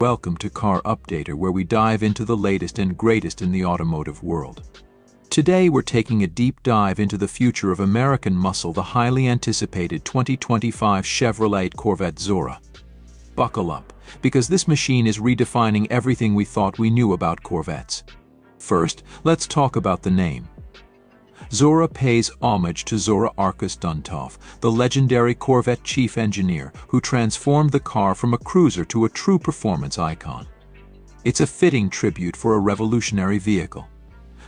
Welcome to Car Updater where we dive into the latest and greatest in the automotive world. Today we're taking a deep dive into the future of American muscle, the highly anticipated 2025 Chevrolet Corvette Zora. Buckle up, because this machine is redefining everything we thought we knew about Corvettes. First, let's talk about the name. Zora pays homage to Zora Arkus Duntov, the legendary Corvette chief engineer who transformed the car from a cruiser to a true performance icon. It's a fitting tribute for a revolutionary vehicle.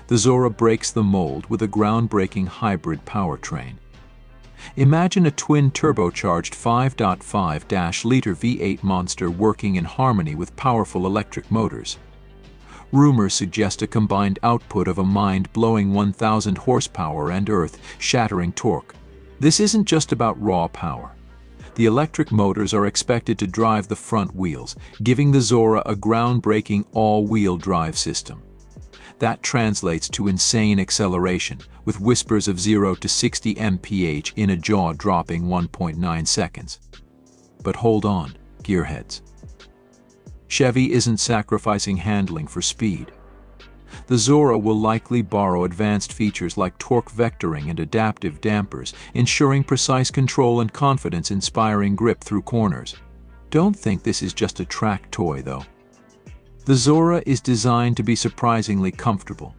The Zora breaks the mold with a groundbreaking hybrid powertrain. Imagine a twin turbocharged 5.5-liter V8 monster working in harmony with powerful electric motors. Rumors suggest a combined output of a mind-blowing 1,000 horsepower and earth-shattering torque. This isn't just about raw power. The electric motors are expected to drive the front wheels, giving the Zora a groundbreaking all-wheel drive system. That translates to insane acceleration, with whispers of 0 to 60 mph in a jaw-dropping 1.9 seconds. But hold on, gearheads. Chevy isn't sacrificing handling for speed. The Zora will likely borrow advanced features like torque vectoring and adaptive dampers, ensuring precise control and confidence-inspiring grip through corners. Don't think this is just a track toy, though. The Zora is designed to be surprisingly comfortable.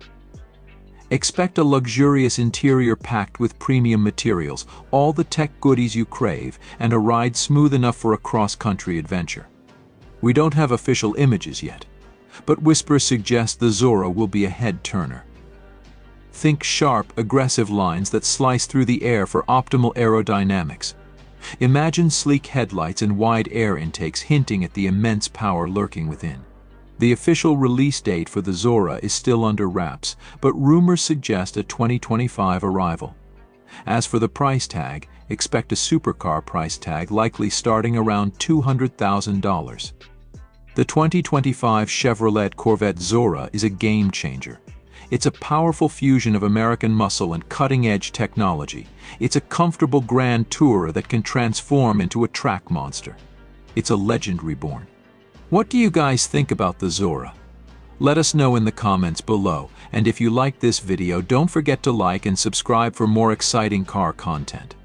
Expect a luxurious interior packed with premium materials, all the tech goodies you crave, and a ride smooth enough for a cross-country adventure. We don't have official images yet, but whispers suggest the Zora will be a head-turner. Think sharp, aggressive lines that slice through the air for optimal aerodynamics. Imagine sleek headlights and wide air intakes hinting at the immense power lurking within. The official release date for the Zora is still under wraps, but rumors suggest a 2025 arrival. As for the price tag, expect a supercar price tag likely starting around $200,000. The 2025 Chevrolet Corvette Zora is a game changer. It's a powerful fusion of American muscle and cutting-edge technology. It's a comfortable grand tourer that can transform into a track monster. It's a legend reborn. What do you guys think about the Zora? Let us know in the comments below, and if you like this video don't forget to like and subscribe for more exciting car content.